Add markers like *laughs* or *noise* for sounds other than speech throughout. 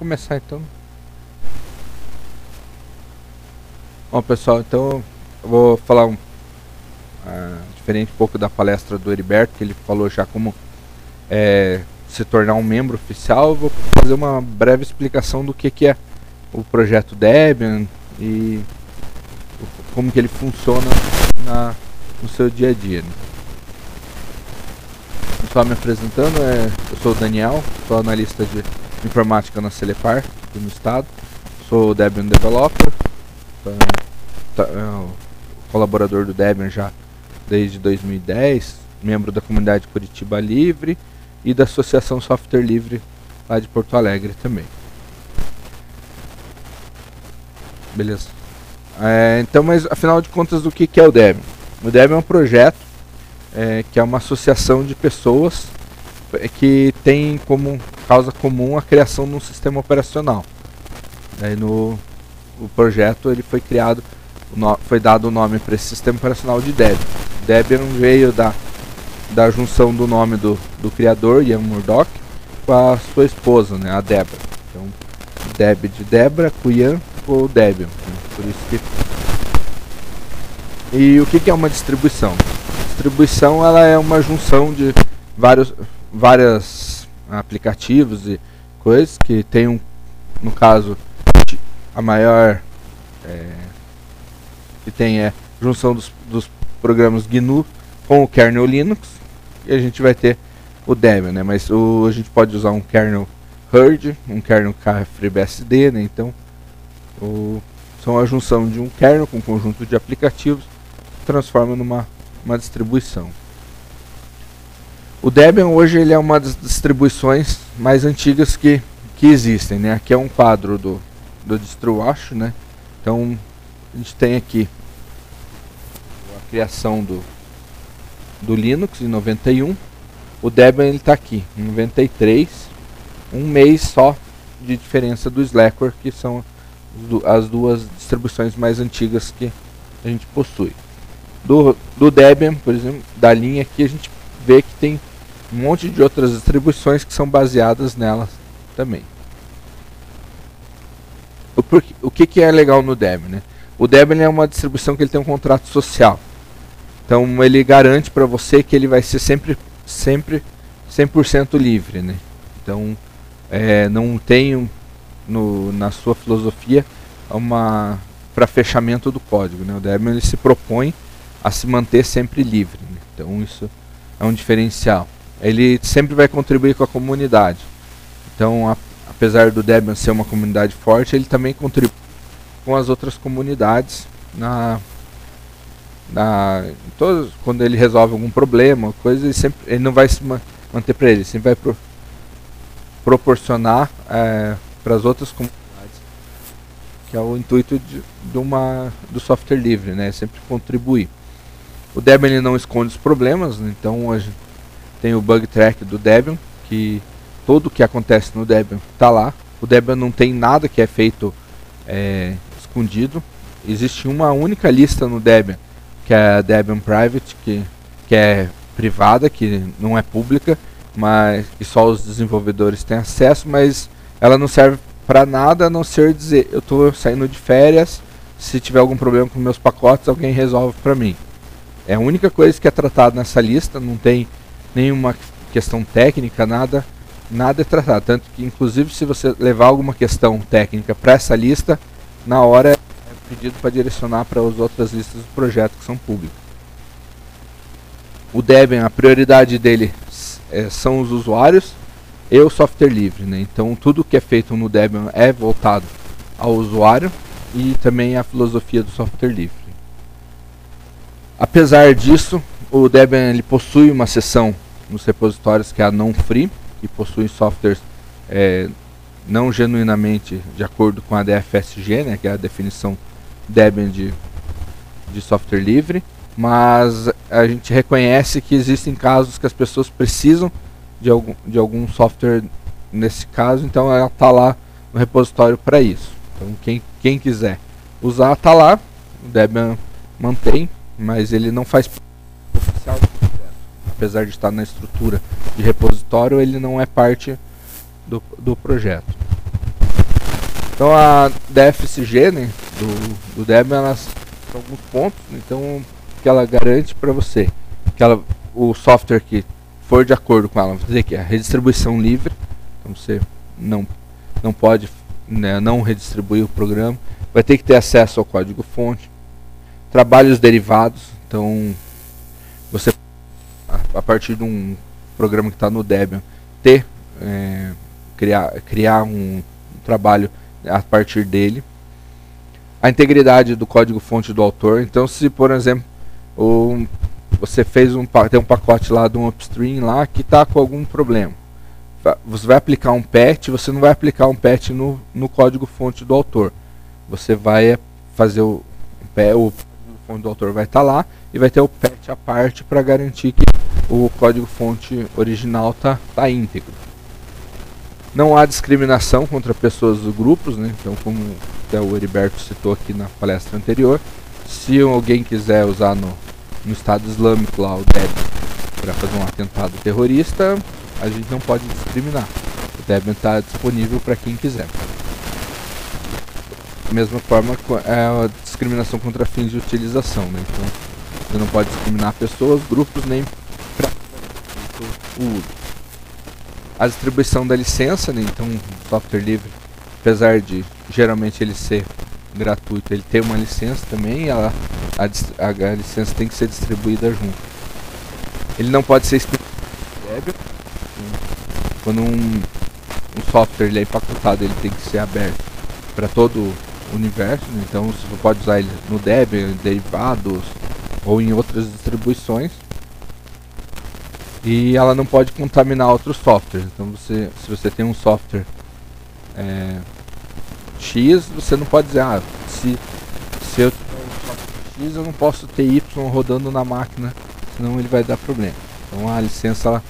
começar então. Bom pessoal, então eu vou falar um, uh, diferente um pouco da palestra do Heriberto, que ele falou já como é, se tornar um membro oficial. Eu vou fazer uma breve explicação do que, que é o projeto Debian e como que ele funciona na, no seu dia a dia. Né? Só me apresentando, é, eu sou o Daniel, sou analista de informática na Celepar, no estado. Sou Debian Developer, tá, tá, é, colaborador do Debian já desde 2010, membro da comunidade Curitiba Livre e da Associação Software Livre lá de Porto Alegre também. Beleza. É, então, mas afinal de contas, o que, que é o Debian? O Debian é um projeto é, que é uma associação de pessoas é, que tem como causa comum a criação de um sistema operacional. Aí no o projeto ele foi criado, foi dado o nome para esse sistema operacional de Debian. Debian veio da, da junção do nome do, do criador, Ian Murdoch, com a sua esposa, né, a Debra. Então, Deb de Debra, com Ian, com Debian. Né, por isso que... E o que, que é uma distribuição? distribuição ela é uma junção de vários várias aplicativos e coisas que tem um no caso a maior é, que tem é junção dos, dos programas GNU com o kernel Linux e a gente vai ter o Debian, né? Mas o, a gente pode usar um kernel Herd, um kernel KFreeBSD, né? Então, o, são a junção de um kernel com um conjunto de aplicativos transforma numa uma distribuição. O Debian hoje ele é uma das distribuições mais antigas que, que existem. Né? Aqui é um quadro do, do DistroWash. Né? Então a gente tem aqui a criação do, do Linux em 91. O Debian está aqui em 93. Um mês só de diferença do Slackware, que são as duas distribuições mais antigas que a gente possui do, do Debian, por exemplo, da linha aqui, a gente vê que tem um monte de outras distribuições que são baseadas nelas também. O, o que, que é legal no Debian? Né? O Debian é uma distribuição que ele tem um contrato social. Então ele garante para você que ele vai ser sempre, sempre 100% livre. Né? Então é, não tem no, na sua filosofia uma para fechamento do código. Né? O Debian ele se propõe a se manter sempre livre. Né? Então isso é um diferencial. Ele sempre vai contribuir com a comunidade. Então, a, apesar do Debian ser uma comunidade forte, ele também contribui com as outras comunidades na na todos quando ele resolve algum problema, coisa, ele sempre ele não vai se ma manter para ele, sempre vai pro, proporcionar é, para as outras comunidades que é o intuito de, de uma do software livre, né? Sempre contribuir. O Debian ele não esconde os problemas, então hoje tem o bug track do Debian, que tudo que acontece no Debian está lá. O Debian não tem nada que é feito é, escondido. Existe uma única lista no Debian, que é a Debian Private, que, que é privada, que não é pública, mas que só os desenvolvedores têm acesso, mas ela não serve para nada a não ser dizer eu estou saindo de férias, se tiver algum problema com meus pacotes, alguém resolve para mim. É a única coisa que é tratada nessa lista, não tem nenhuma questão técnica, nada, nada é tratado. Tanto que, inclusive, se você levar alguma questão técnica para essa lista, na hora é pedido para direcionar para as outras listas do projeto que são públicas. O Debian, a prioridade dele é, são os usuários e o software livre. Né? Então, tudo que é feito no Debian é voltado ao usuário e também à filosofia do software livre. Apesar disso, o Debian ele possui uma seção nos repositórios que é a non-free, que possui softwares é, não genuinamente de acordo com a DFSG, né, que é a definição Debian de, de software livre, mas a gente reconhece que existem casos que as pessoas precisam de algum, de algum software nesse caso, então ela está lá no repositório para isso. Então quem, quem quiser usar está lá, o Debian mantém, mas ele não faz oficial do projeto. Apesar de estar na estrutura de repositório, ele não é parte do, do projeto. Então a DFSG né, do, do Debian, elas são alguns pontos então, que ela garante para você. Que ela, o software que for de acordo com ela, vou dizer que é a redistribuição livre, então você não, não pode né, não redistribuir o programa, vai ter que ter acesso ao código fonte, trabalhos derivados, então a, partir de um programa que está no Debian ter é, criar criar um, trabalho a partir dele. A integridade do código fonte do autor. Então, se por exemplo, o, você fez um tem um pacote lá de um upstream lá que está com algum problema, você vai aplicar um patch, você não vai aplicar um patch no, no código fonte do autor. Você vai fazer o, o fonte do autor vai estar tá lá e vai ter o patch à parte para garantir que o código fonte original está tá íntegro. Não há discriminação contra pessoas dos grupos, né? então como o Heriberto citou aqui na palestra anterior, se alguém quiser usar no, no Estado Islâmico lá o Debian para fazer um atentado terrorista, a gente não pode discriminar. O Debian está disponível para quem quiser. Da mesma forma é a discriminação contra fins de utilização, né? então você não pode discriminar pessoas, grupos nem a distribuição da licença, né? então software livre, apesar de geralmente ele ser gratuito, ele tem uma licença também ela, a, a, a, licença tem que ser distribuída junto. Ele não pode ser web, quando um, um software ele é empacotado, ele tem que ser aberto para todo o universo, né? então você pode usar ele no Debian, derivados ou em outras distribuições e ela não pode contaminar outros softwares. Então você, se você tem um software é, X, você não pode dizer, ah, se, se eu tiver um software X, eu não posso ter Y rodando na máquina, senão ele vai dar problema. Então a licença ela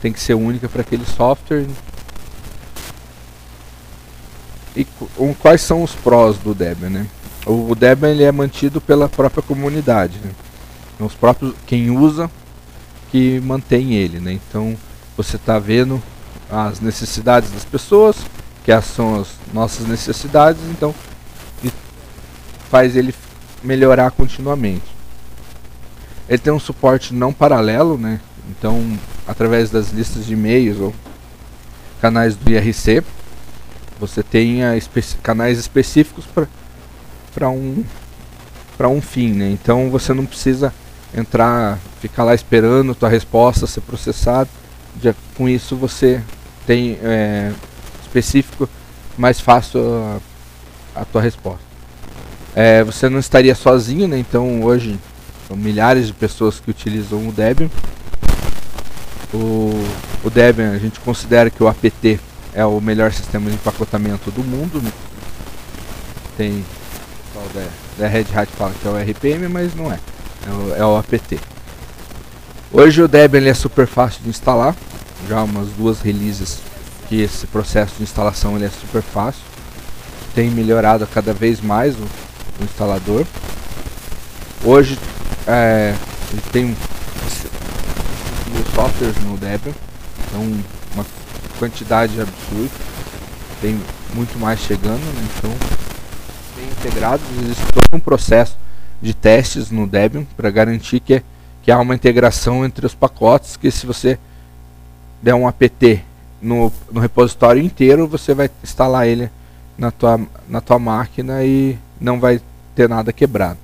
tem que ser única para aquele software. E um, quais são os prós do Debian, né? O Debian ele é mantido pela própria comunidade, né? Então, os próprios quem usa que mantém ele, né? Então você está vendo as necessidades das pessoas, que são as nossas necessidades, então faz ele melhorar continuamente. Ele tem um suporte não paralelo, né? Então, através das listas de e-mails ou canais do IRC, você tem canais específicos para um para um fim, né? Então você não precisa entrar, ficar lá esperando tua resposta ser processada. Já, com isso você tem é, específico mais fácil a, a tua resposta. É, você não estaria sozinho, né? Então hoje são milhares de pessoas que utilizam o Debian. O, o Debian a gente considera que o APT é o melhor sistema de empacotamento do mundo. Né? Tem o pessoal da, da Red Hat fala que é o RPM, mas não é é o, é o apt. Hoje o Debian é super fácil de instalar, já umas duas releases que esse processo de instalação ele é super fácil. Tem melhorado cada vez mais o, o instalador. Hoje é, ele tem softwares no Debian, então uma quantidade absurda. Tem muito mais chegando, né? então bem integrados, existe todo um processo de testes no Debian para garantir que, que há uma integração entre os pacotes, que se você der um apt no, no repositório inteiro, você vai instalar ele na tua, na tua máquina e não vai ter nada quebrado.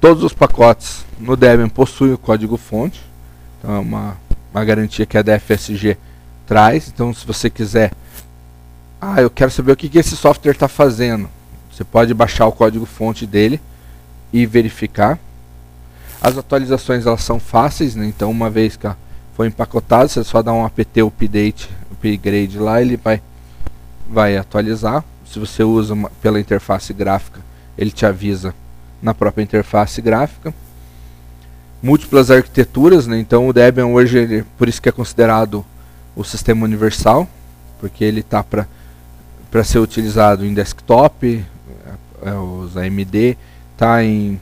Todos os pacotes no Debian possuem o código fonte, então é uma, uma garantia que a DFSG traz. Então, se você quiser, ah, eu quero saber o que, que esse software está fazendo, você pode baixar o código fonte dele e verificar. As atualizações elas são fáceis, né? então uma vez que foi empacotado, você só dá um apt update, upgrade lá, ele vai, vai atualizar. Se você usa uma, pela interface gráfica, ele te avisa na própria interface gráfica. Múltiplas arquiteturas, né? então o Debian hoje, ele, por isso que é considerado o sistema universal, porque ele está para ser utilizado em desktop, é, é, os AMD, está em,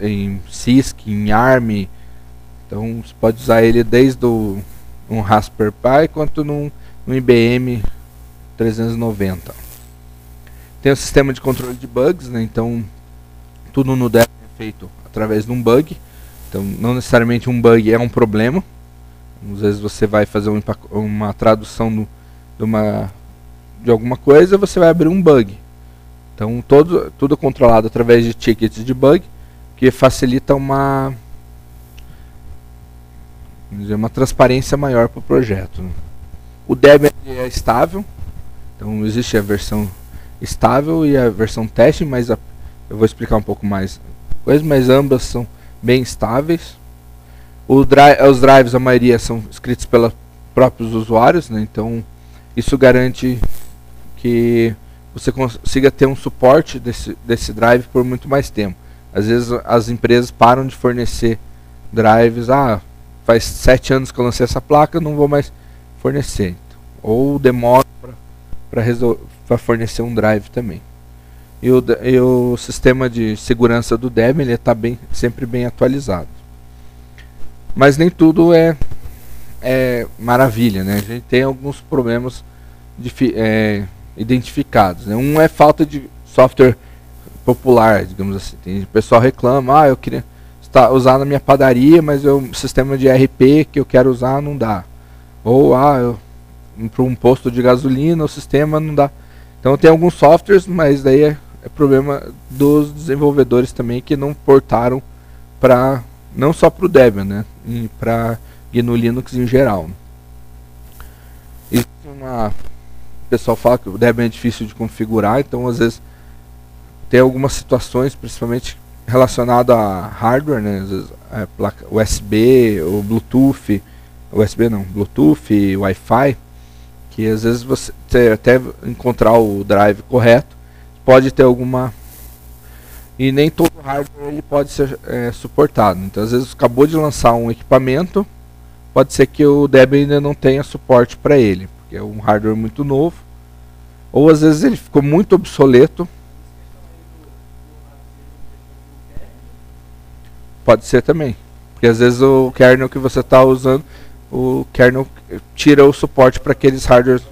em CISC, em ARM. Então você pode usar ele desde o, um Raspberry Pi quanto num, num IBM 390. Tem o sistema de controle de bugs, né? Então tudo no Debian é feito através de um bug. Então não necessariamente um bug é um problema. Às vezes você vai fazer um, uma tradução do, de, uma, de alguma coisa, você vai abrir um bug. Então todo, tudo controlado através de tickets de bug, que facilita uma dizer, uma transparência maior para o projeto. Né? O Debian é estável, então existe a versão estável e a versão teste, mas a, eu vou explicar um pouco mais coisa, mas ambas são bem estáveis. Os drives, a maioria são escritos pelos próprios usuários, né? então isso garante que você consiga ter um suporte desse, desse drive por muito mais tempo. Às vezes as empresas param de fornecer drives, ah, faz sete anos que eu lancei essa placa, não vou mais fornecer. Ou demora para fornecer um drive também. E o, e o sistema de segurança do Debian está bem, sempre bem atualizado. Mas nem tudo é, é maravilha, né? A gente tem alguns problemas de, é, identificados. Né? Um é falta de software popular, digamos assim. Tem o pessoal reclama, ah, eu queria usar na minha padaria, mas o sistema de RP que eu quero usar não dá. Ou ah, para um posto de gasolina o sistema não dá. Então tem alguns softwares, mas daí é, é problema dos desenvolvedores também que não portaram para não só para o Debian, né, para GNU Linux em geral. E uma o pessoal fala que o Debian é difícil de configurar, então às vezes tem algumas situações, principalmente relacionado a hardware, né? É, USB ou Bluetooth, USB não, Bluetooth, Wi-Fi, que às vezes você até encontrar o drive correto, pode ter alguma e nem todo hardware ele pode ser é, suportado. Então às vezes acabou de lançar um equipamento, pode ser que o Debian ainda não tenha suporte para ele, porque é um hardware muito novo, ou às vezes ele ficou muito obsoleto Pode ser também. Porque às vezes o kernel que você está usando, o kernel tira o suporte para aqueles hardwares.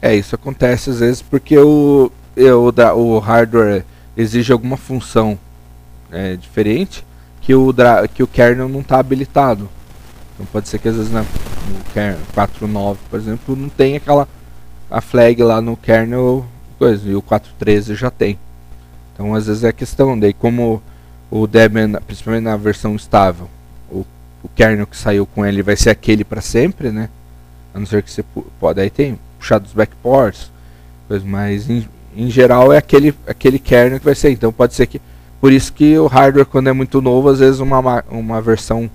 É, isso acontece às vezes porque o, o, o hardware exige alguma função é, diferente que o, que o kernel não está habilitado. Então pode ser que às vezes na, no kernel 4.9, por exemplo, não tem aquela a flag lá no kernel coisa, e o 4.13 já tem. Então às vezes é questão, daí como o Debian, principalmente na versão estável, o, o kernel que saiu com ele vai ser aquele para sempre, né? A não ser que você pode, aí tem puxar dos backports, mas em, em geral é aquele, aquele kernel que vai ser. Então pode ser que por isso que o hardware quando é muito novo, às vezes uma, uma versão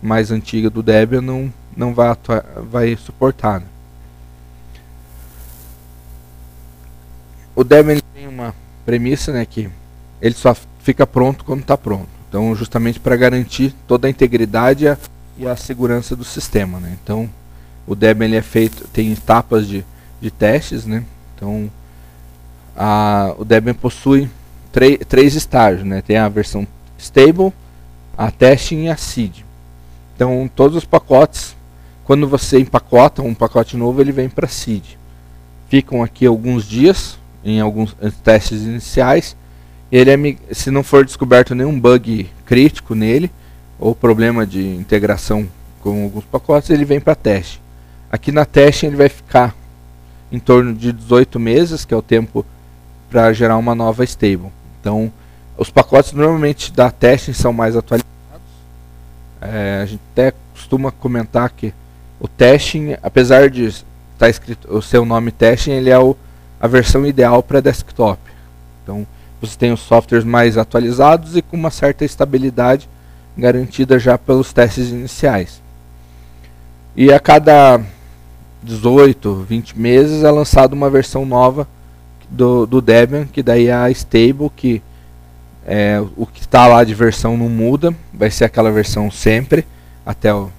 mais antiga do Debian não, não vai, vai suportar. Né? O Debian tem uma premissa né, que ele só fica pronto quando está pronto. Então, justamente para garantir toda a integridade e a, e a, segurança do sistema. Né? Então, o Debian é feito, tem etapas de, de testes. Né? Então, a, o Debian possui três estágios. Né? Tem a versão stable, a testing e a seed. Então, todos os pacotes, quando você empacota um pacote novo, ele vem para seed. Ficam aqui alguns dias em alguns testes iniciais. Ele é, se não for descoberto nenhum bug crítico nele ou problema de integração com alguns pacotes, ele vem para teste. Aqui na teste ele vai ficar em torno de 18 meses, que é o tempo para gerar uma nova stable. Então, os pacotes normalmente da teste são mais atualizados é, a gente até costuma comentar que o testing, apesar de estar tá escrito o seu nome testing, ele é o, a versão ideal para desktop. Então você tem os softwares mais atualizados e com uma certa estabilidade garantida já pelos testes iniciais. E a cada 18, 20 meses é lançada uma versão nova do, do Debian, que daí é a stable, que é, o que está lá de versão não muda, vai ser aquela versão sempre, até o,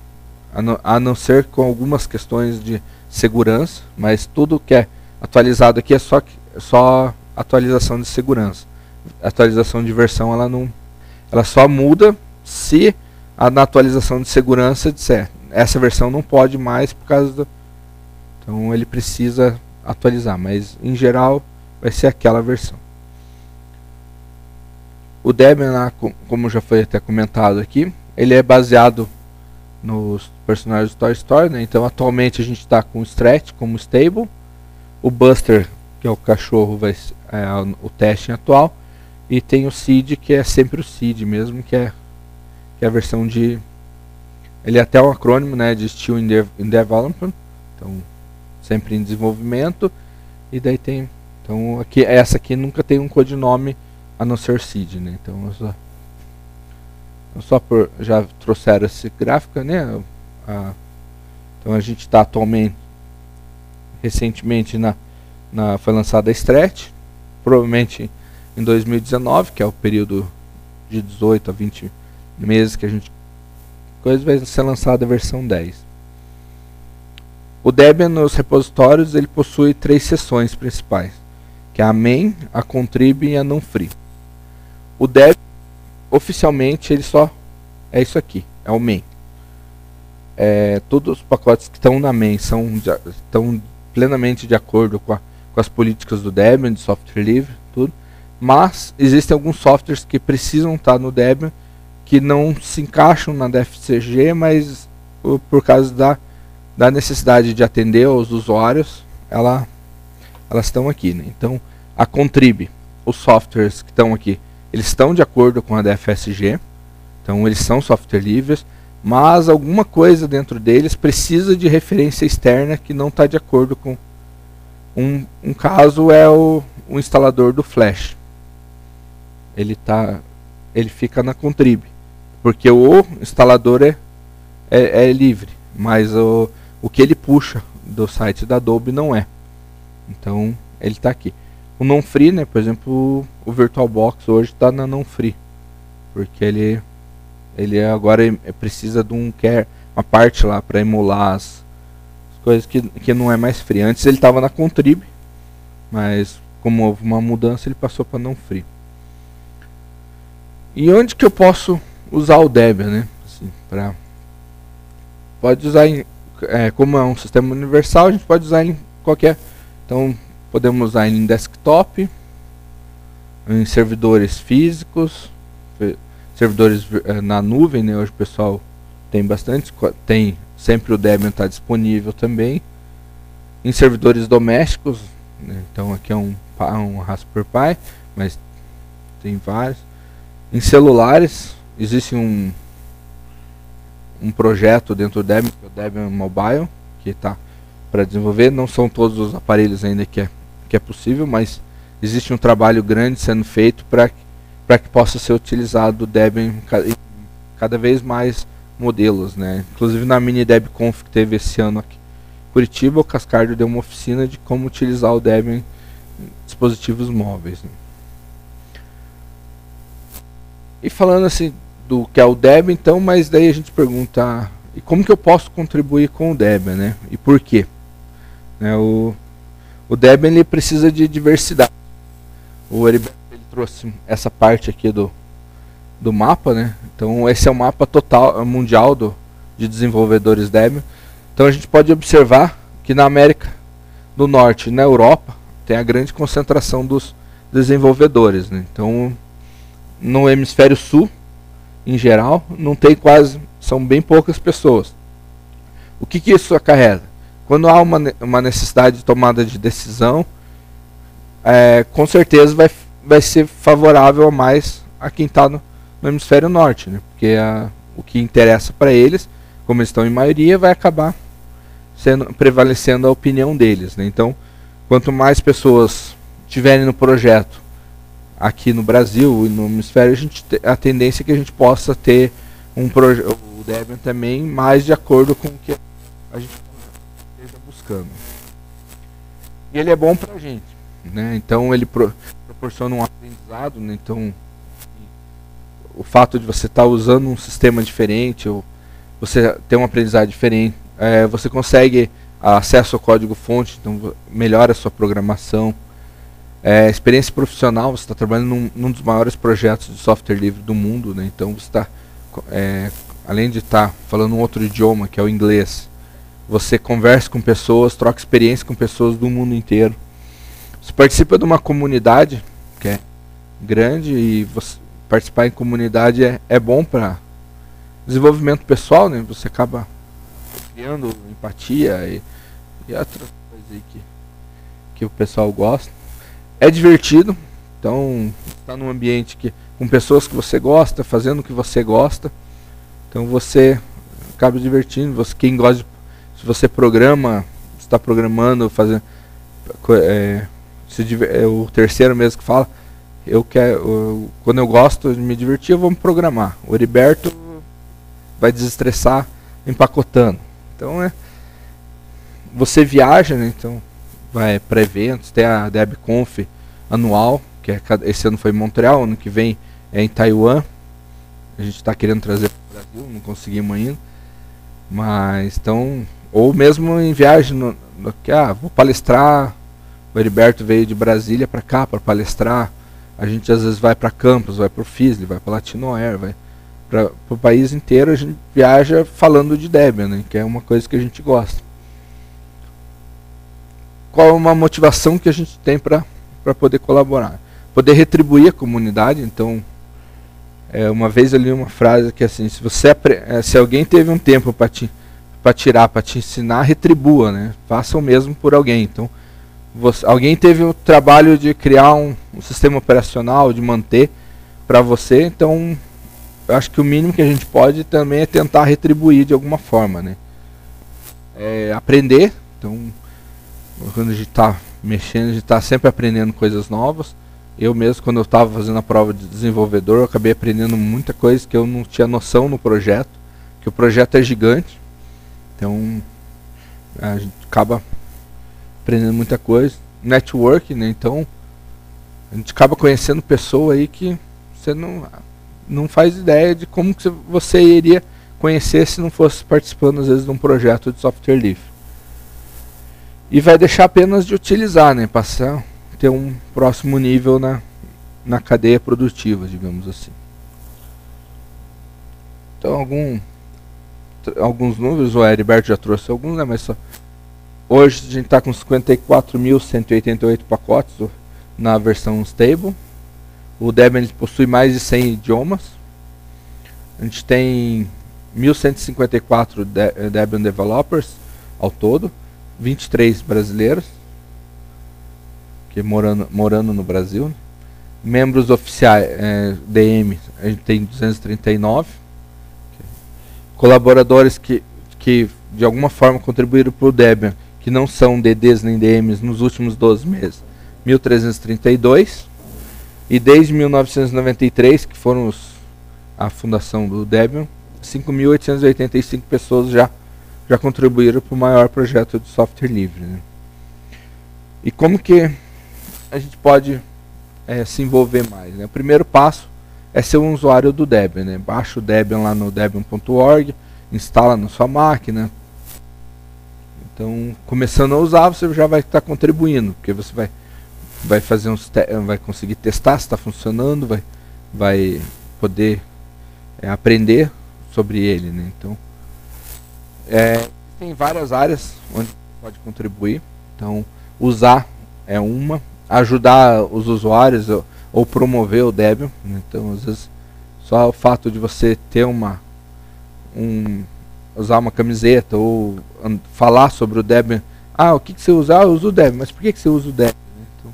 a, não, a não ser com algumas questões de segurança, mas tudo que é atualizado aqui é só, só atualização de segurança. atualização de versão ela não ela só muda se a, na atualização de segurança disser essa versão não pode mais por causa do então ele precisa atualizar mas em geral vai ser aquela versão o Debian como já foi até comentado aqui ele é baseado nos personagens do Toy Story né? então atualmente a gente está com o Stretch como stable o Buster que é o cachorro vai é, o teste atual e tem o seed que é sempre o seed mesmo que é que é a versão de ele é até um acrônimo né de still in, in development então sempre em desenvolvimento e daí tem então aqui essa aqui nunca tem um codinome a não ser seed né então só, só por já trouxeram esse gráfico né a, então a gente está atualmente recentemente na na, foi lançada a Stretch, provavelmente em 2019, que é o período de 18 a 20 meses que a gente coisa vai ser lançada a versão 10. O Debian nos repositórios ele possui três seções principais, que é a main, a contrib e a non free. O Debian oficialmente ele só é isso aqui, é o main. É, todos os pacotes que estão na main são estão plenamente de acordo com a com as políticas do Debian, de software livre, tudo. Mas existem alguns softwares que precisam estar no Debian que não se encaixam na DFCG, mas por causa da, da necessidade de atender aos usuários, ela, elas estão aqui. Né? Então, a Contrib, os softwares que estão aqui, eles estão de acordo com a DFSG, então eles são software livres, mas alguma coisa dentro deles precisa de referência externa que não está de acordo com um, um caso é o, o instalador do Flash. Ele tá, ele fica na Contrib, porque o instalador é, é, é livre, mas o, o que ele puxa do site da Adobe não é. Então ele está aqui. O non free, né, por exemplo, o VirtualBox hoje está na non free, porque ele ele agora precisa de um quer uma parte lá para emular as, coisas que, que não é mais free. Antes ele estava na Contrib, mas como houve uma mudança ele passou para não free. E onde que eu posso usar o Debian, né? Assim, pra, pode usar em, é, como é um sistema universal, a gente pode usar em qualquer. Então podemos usar em desktop, em servidores físicos, servidores é, na nuvem, né? Hoje o pessoal tem bastante, tem sempre o Debian está disponível também. Em servidores domésticos, né? então aqui é um, um Raspberry Pi, mas tem vários. Em celulares, existe um, um projeto dentro do Debian, é o Debian Mobile, que está para desenvolver. Não são todos os aparelhos ainda que é, que é possível, mas existe um trabalho grande sendo feito para que possa ser utilizado o Debian cada vez mais modelos, né? Inclusive na mini DebConf que teve esse ano aqui em Curitiba, o Cascardo deu uma oficina de como utilizar o Debian em dispositivos móveis. Né? E falando assim do que é o Debian, então, mas daí a gente pergunta, e como que eu posso contribuir com o Debian, né? E por quê? Né, o, o Debian ele precisa de diversidade. O Heriberto ele trouxe essa parte aqui do do mapa, né? Então esse é o mapa total mundial do, de desenvolvedores Debian. Então a gente pode observar que na América do Norte e na Europa tem a grande concentração dos desenvolvedores. Né? Então no hemisfério sul, em geral, não tem quase, são bem poucas pessoas. O que, que isso acarreta? Quando há uma, uma necessidade de tomada de decisão, é, com certeza vai, vai ser favorável a mais a quem está no, no hemisfério norte, né? porque a, o que interessa para eles, como eles estão em maioria, vai acabar sendo prevalecendo a opinião deles. Né? Então, quanto mais pessoas tiverem no projeto aqui no Brasil e no hemisfério, a, gente, a tendência é que a gente possa ter um projeto, o Debian também mais de acordo com o que a gente E ele é bom para a gente, né? Então ele pro, proporciona um aprendizado, né? Então o fato de você estar tá usando um sistema diferente, ou você ter uma aprendizagem diferente, é, você consegue acesso ao código fonte, então melhora a sua programação. É, experiência profissional, você está trabalhando num, num, dos maiores projetos de software livre do mundo, né? então você está, é, além de estar tá falando um outro idioma, que é o inglês, você conversa com pessoas, troca experiência com pessoas do mundo inteiro. Você participa de uma comunidade que é grande e participar em comunidade é, é bom para desenvolvimento pessoal, né? Você acaba criando empatia e, e outras coisas aí que, que o pessoal gosta. É divertido, então está num ambiente que com pessoas que você gosta, fazendo o que você gosta, então você acaba divertindo. Você quem gosta, de, se você programa, está programando, fazendo é, se, é o terceiro mesmo que fala, eu quero, eu, quando eu gosto de me divertir, eu vou me programar. O Heriberto vai desestressar empacotando. Então é você viaja, né? Então vai para eventos, tem a DebConf anual, que é, esse ano foi em Montreal, ano que vem é em Taiwan. A gente está querendo trazer para o Brasil, não conseguimos ainda. Mas então, ou mesmo em viagem, no, no, que ah, vou palestrar. O Heriberto veio de Brasília para cá para palestrar. A gente às vezes vai para campus, vai para o FISLE, vai para Latinoair, vai para o país inteiro. A gente viaja falando de Debian, né, que é uma coisa que a gente gosta. Qual é uma motivação que a gente tem para poder colaborar? Poder retribuir a comunidade. Então, é, uma vez eu li uma frase que assim, se você é, se alguém teve um tempo para te para tirar, para te ensinar, retribua, né? Faça o mesmo por alguém. Então, você, alguém teve o trabalho de criar um, um sistema operacional, de manter para você, então eu acho que o mínimo que a gente pode também é tentar retribuir de alguma forma, né? É aprender, então quando a gente está mexendo, a gente está sempre aprendendo coisas novas. Eu mesmo, quando eu estava fazendo a prova de desenvolvedor, eu acabei aprendendo muita coisa que eu não tinha noção no projeto, que o projeto é gigante. Então a gente acaba aprendendo muita coisa. Network, né? Então, a gente acaba conhecendo pessoa aí que você não, não faz ideia de como que você iria conhecer se não fosse participando, às vezes, de um projeto de software livre. E vai deixar apenas de utilizar, né? Passar ter um próximo nível na, na cadeia produtiva, digamos assim. Então, algum, alguns números, o Heriberto já trouxe alguns, né? Mas só Hoje a gente está com 54.188 pacotes na versão stable. O Debian possui mais de 100 idiomas. A gente tem 1.154 de Debian developers ao todo, 23 brasileiros, que morando, morando no Brasil. Né? Membros oficiais, é, DM, a gente tem 239. Colaboradores que, que de alguma forma contribuíram para o Debian que não são DDs nem DMs nos últimos 12 meses, 1332. E desde 1993, que foram os, a fundação do Debian, 5.885 pessoas já, já contribuíram para o maior projeto de software livre. Né? E como que a gente pode é, se envolver mais? Né? O primeiro passo é ser um usuário do Debian. Né? Baixa o Debian lá no debian.org, instala na sua máquina, então, começando a usar, você já vai estar contribuindo, porque você vai, vai fazer uns vai conseguir testar se está funcionando, vai, vai poder é, aprender sobre ele, né? Então, é, tem várias áreas onde pode contribuir. Então, usar é uma, ajudar os usuários ou, ou promover o Debian. Né? Então, às vezes, só o fato de você ter uma um usar uma camiseta ou falar sobre o Debian. Ah, o que, que você usa? Ah, eu uso o Debian. Mas por que, que você usa o Debian? Então,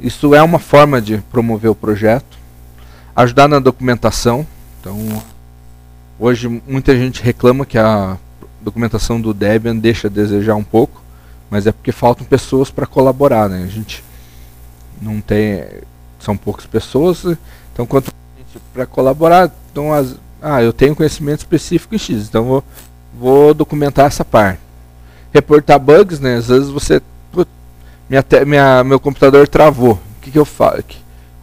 isso é uma forma de promover o projeto. Ajudar na documentação. Então, hoje muita gente reclama que a documentação do Debian deixa a desejar um pouco, mas é porque faltam pessoas para colaborar, né? A gente não tem, são poucas pessoas, então quanto para colaborar, então as, ah, eu tenho conhecimento específico em X, então vou, vou documentar essa parte. Reportar bugs, né? Às vezes você. Put, minha, minha, meu computador travou. O que, que eu faço?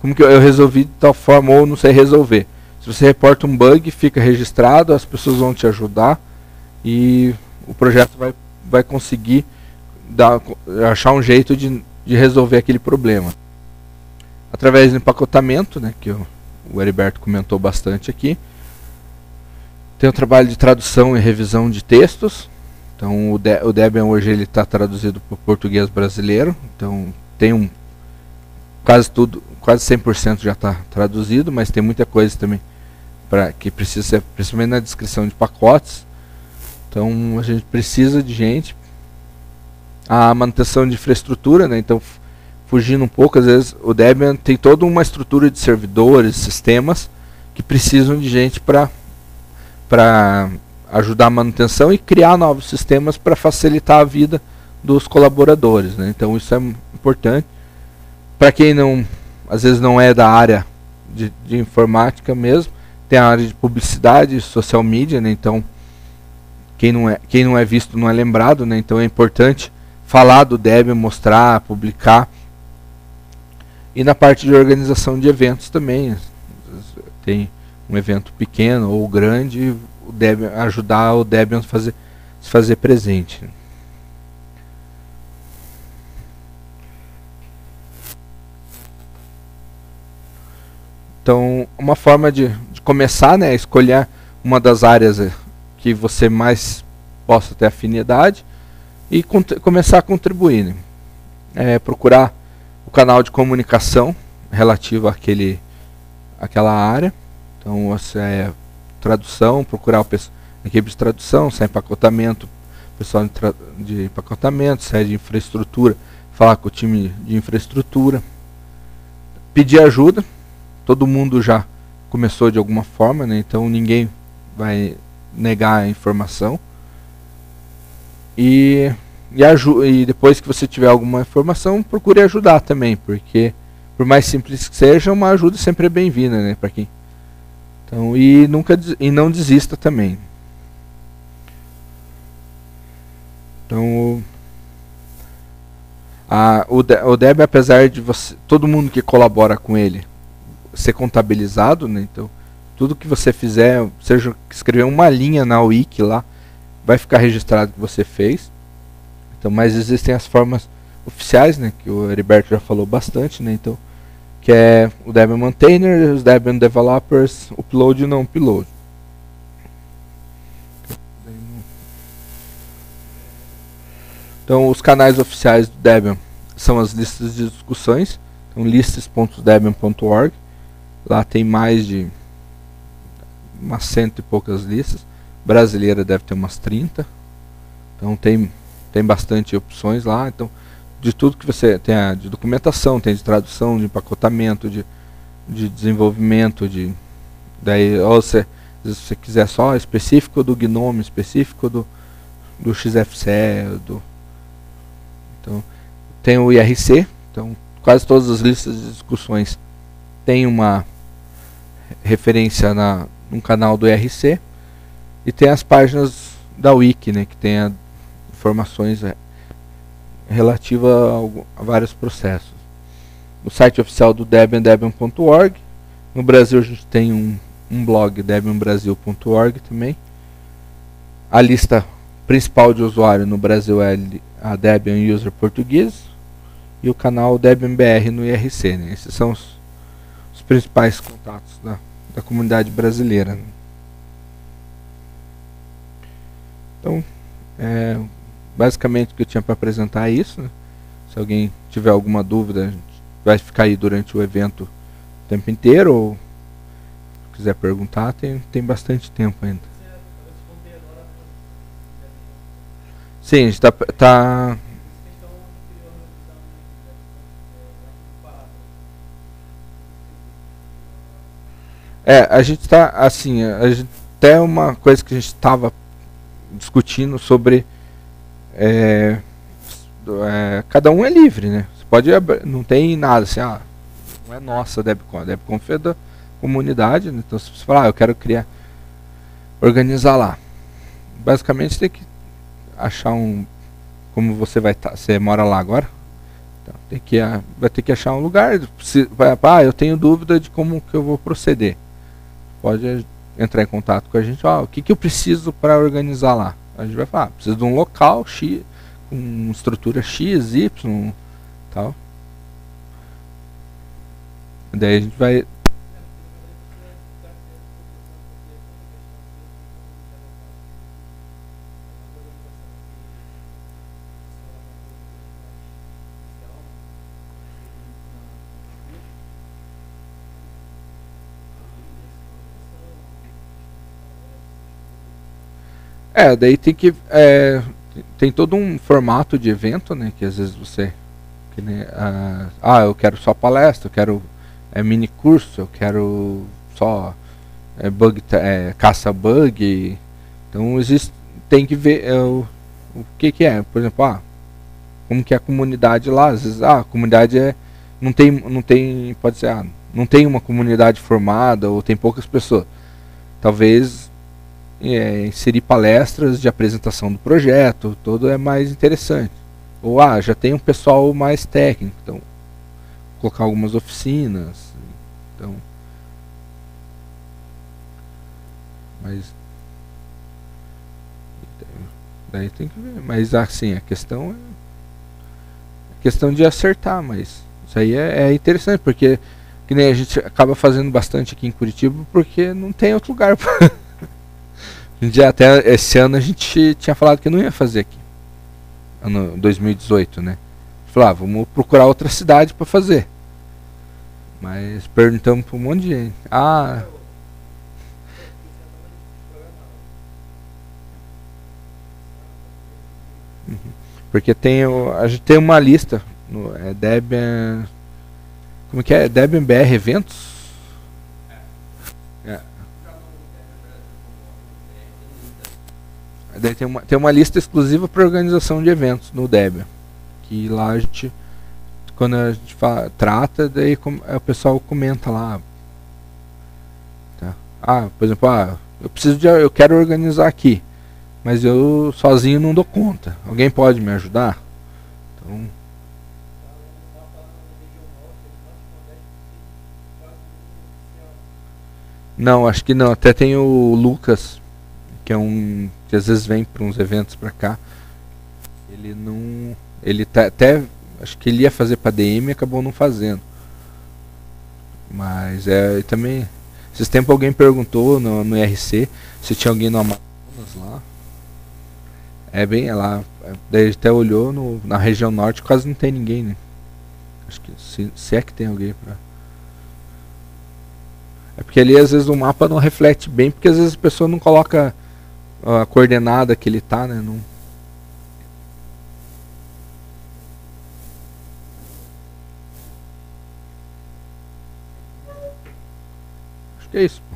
Como que eu, eu resolvi de tal forma ou não sei resolver? Se você reporta um bug, fica registrado, as pessoas vão te ajudar e o projeto vai, vai conseguir dar, achar um jeito de, de resolver aquele problema. Através do empacotamento, né, que o, Heriberto comentou bastante aqui. Tem o trabalho de tradução e revisão de textos. Então o, De o Debian hoje ele está traduzido para o português brasileiro. Então tem um quase tudo, quase 100% já está traduzido, mas tem muita coisa também para que precisa ser, principalmente na descrição de pacotes. Então a gente precisa de gente. A manutenção de infraestrutura, né? Então fugindo um pouco, às vezes o Debian tem toda uma estrutura de servidores, sistemas que precisam de gente para para ajudar a manutenção e criar novos sistemas para facilitar a vida dos colaboradores, né? Então isso é importante. Para quem não às vezes não é da área de, de informática mesmo, tem a área de publicidade, social media, né? Então, quem não é, quem não é visto não é lembrado, né? Então é importante falar do Debian, mostrar, publicar. E na parte de organização de eventos também, tem um evento pequeno ou grande, Debian, ajudar o Debian a fazer, se fazer presente. Então, uma forma de, de começar, né, é escolher uma das áreas eh, que você mais possa ter afinidade e começar a contribuir. Né? É, procurar o canal de comunicação relativo àquele, àquela área. Então, você é tradução, procurar o a equipe de tradução, se empacotamento, pessoal de, de empacotamento, se de infraestrutura, falar com o time de infraestrutura. Pedir ajuda, todo mundo já começou de alguma forma, né? então ninguém vai negar a informação. E, e, e, depois que você tiver alguma informação, procure ajudar também, porque por mais simples que seja, uma ajuda sempre é bem-vinda, né, para quem. Então, e nunca e não desista também. Então, a, o, o Deb, apesar de você, todo mundo que colabora com ele ser contabilizado, né? Então, tudo que você fizer, seja escrever uma linha na wiki lá, vai ficar registrado que você fez. Então, mas existem as formas oficiais, né, que o Heriberto já falou bastante, né? Então, que é o Debian Maintainer, os Debian Developers, upload e não upload. Então, os canais oficiais do Debian são as listas de discussões, então listas.debian.org Lá tem mais de umas cento e poucas listas. Brasileira deve ter umas 30. Então tem, tem bastante opções lá. Então, de tudo que você tem de documentação, tem de tradução, de empacotamento, de, de desenvolvimento, de daí ou você, se você quiser só específico do Gnome, específico do, do XFCE, do então tem o IRC, então quase todas as listas de discussões tem uma referência na, num canal do IRC e tem as páginas da Wiki, né, que tem a, informações é, relativas a, a, vários processos. No site oficial do Debian, debian.org. No Brasil a gente tem um, um blog, debianbrasil.org também. A lista principal de usuário no Brasil é a Debian User Português e o canal Debian BR no IRC. Né? Esses são os principais contatos da, da comunidade brasileira. Né? Então, é, basicamente o que eu tinha para apresentar é isso. Né? Se alguém tiver alguma dúvida, vai ficar aí durante o evento o tempo inteiro ou quiser perguntar, tem, tem bastante tempo ainda. Sim, está tá, É, a gente está assim, a gente, até uma coisa que a gente estava discutindo sobre é, é, cada um é livre, né? Você pode não tem nada assim, ah, não é nossa a Debcon, a Debcon é da comunidade, né? então se você falar, ah, eu quero criar, organizar lá, basicamente tem que achar um, como você vai estar, tá, você mora lá agora, então, tem que vai ter que achar um lugar, se, vai, ah, eu tenho dúvida de como que eu vou proceder pode entrar em contato com a gente. Ó, o que, que eu preciso para organizar lá? A gente vai falar, ah, preciso de um local X, com estrutura X, Y, tal. Daí a gente vai. É, daí tem que. É, tem todo um formato de evento, né? Que às vezes você. Que, ah, ah, eu quero só palestra, eu quero é, mini curso, eu quero só é, bug, é, caça bug. Então existe, tem que ver é, o, o que, que é. Por exemplo, ah, como que é a comunidade lá, às vezes, ah, a comunidade é. Não tem, não tem. Pode ser, ah, não tem uma comunidade formada ou tem poucas pessoas. Talvez é, inserir palestras de apresentação do projeto, todo é mais interessante. Ou ah, já tem um pessoal mais técnico, então colocar algumas oficinas. Então. Mas. Daí tem que ver. Mas assim, a questão é. Questão de acertar, mas isso aí é, é interessante, porque que nem a gente acaba fazendo bastante aqui em Curitiba porque não tem outro lugar *laughs* pra já até esse ano a gente tinha falado que não ia fazer aqui. Ano 2018, né? Falava, ah, vamos procurar outra cidade para fazer. Mas perguntamos para um monte de gente. Ah. Uhum. Porque tem a gente tem uma lista no é Debian como que é? Debian BR Eventos? Daí tem uma, tem uma lista exclusiva para organização de eventos no Debian. Que lá a gente, quando a gente fala, trata, daí com, é, o pessoal comenta lá. Tá? Ah, por exemplo, ah, eu preciso de, eu quero organizar aqui, mas eu sozinho não dou conta. Alguém pode me ajudar? Então, não, acho que não. Até tem o Lucas, que é um que às vezes vem para uns eventos para cá. Ele não, ele tá, até acho que ele ia fazer para DM e acabou não fazendo. Mas é também esses tempos alguém perguntou no, no IRC se tinha alguém no Amazonas lá. É bem é lá, daí até olhou no, na região norte quase não tem ninguém, né? Acho que se, se é que tem alguém para é porque ali às vezes o mapa não reflete bem, porque às vezes a pessoa não coloca a coordenada que ele tá, né? Não... Acho que é isso.